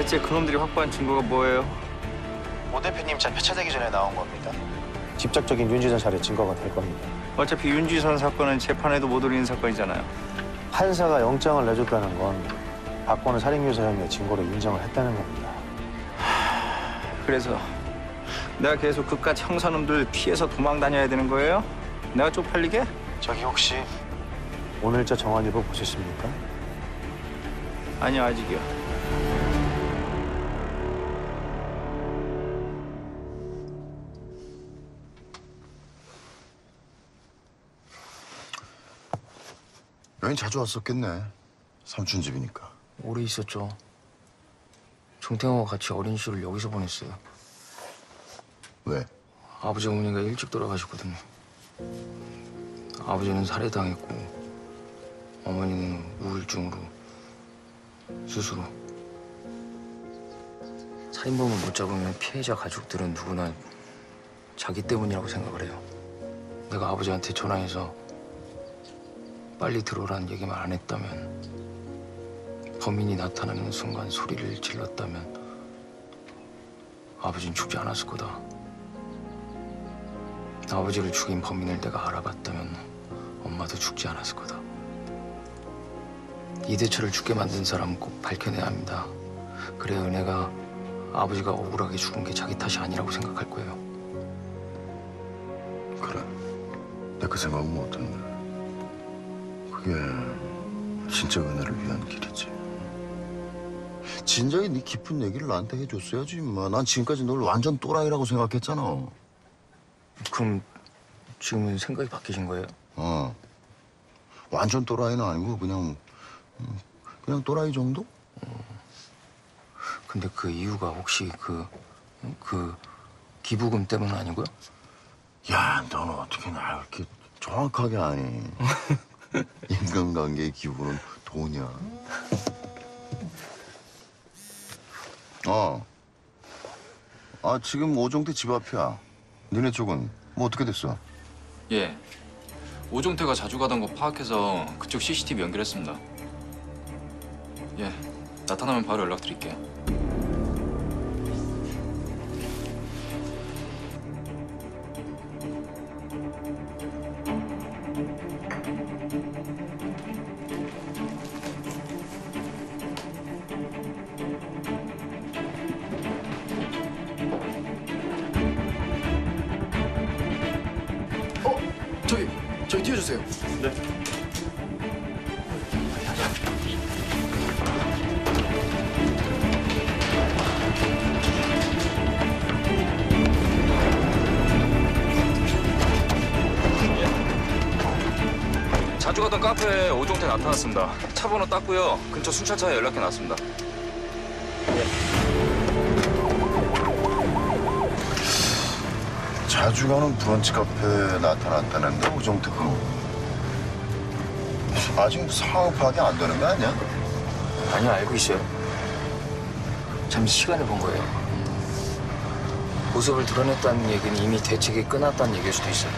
대체 그놈들이 확보한 증거가 뭐예요? 오 대표님 차 폐차되기 전에 나온 겁니다. 직접적인 윤지선 살해 증거가 될 겁니다. 어차피 윤지선 사건은 재판에도 못 올리는 사건이잖아요. 판사가 영장을 내줬다는 건 박건우 살인교사 혐의 증거로 인정을 했다는 겁니다. 그래서 내가 계속 그깟 형사놈들 피해서 도망 다녀야 되는 거예요? 내가 쪽팔리게? 저기 혹시 오늘자 정한일보 보셨습니까? 아니요 아직이요. 여긴 자주 왔었겠네. 삼촌 집이니까. 오래 있었죠. 정태형과 같이 어린 시절을 여기서 보냈어요. 왜? 아버지 어머니가 일찍 돌아가셨거든요. 아버지는 살해당했고 어머니는 우울증으로 스스로 살인범을 못 잡으면 피해자 가족들은 누구나 자기 때문이라고 생각을 해요. 내가 아버지한테 전화해서 빨리 들어오라는 얘기만 안 했다면 범인이 나타나는 순간 소리를 질렀다면 아버지는 죽지 않았을 거다. 아버지를 죽인 범인을 내가 알아봤다면 엄마도 죽지 않았을 거다. 이대철을 죽게 만든 사람은 꼭 밝혀내야 합니다. 그래야 은혜가 아버지가 억울하게 죽은 게 자기 탓이 아니라고 생각할 거예요. 그래. 내 그 생각은 못했네. 그게 진짜 은혜를 위한 길이지. 진작에 네 깊은 얘기를 나한테 해줬어야지, 임마. 난 지금까지 널 완전 또라이라고 생각했잖아. 그럼 지금은 생각이 바뀌신 거예요? 어. 완전 또라이는 아니고 그냥 음, 그냥 또라이 정도? 근데 그 이유가 혹시 그, 그 기부금 때문 아니고요? 야, 너는 어떻게 날 이렇게 정확하게 아니? 인간관계의 기분은 돈이야. 어. 아, 지금 오종태 집 앞이야. 니네 쪽은 뭐 어떻게 됐어? 예. 오종태가 자주 가던 곳 파악해서 그쪽 CCTV 연결했습니다. 예. 나타나면 바로 연락드릴게요. 주세요. 자주 가던 카페에 오종태 나타났습니다. 차 번호 땄고요. 근처 순찰차에 연락해 놨습니다. 자주 가는 브런치 카페에 나타났다는데 그 아직 상황 파악이 안 되는 거 아니야? 아니요, 알고 있어요. 잠시 시간을 본 거예요. 모습을 드러냈다는 얘기는 이미 대책이 끝났다는 얘기일 수도 있어요.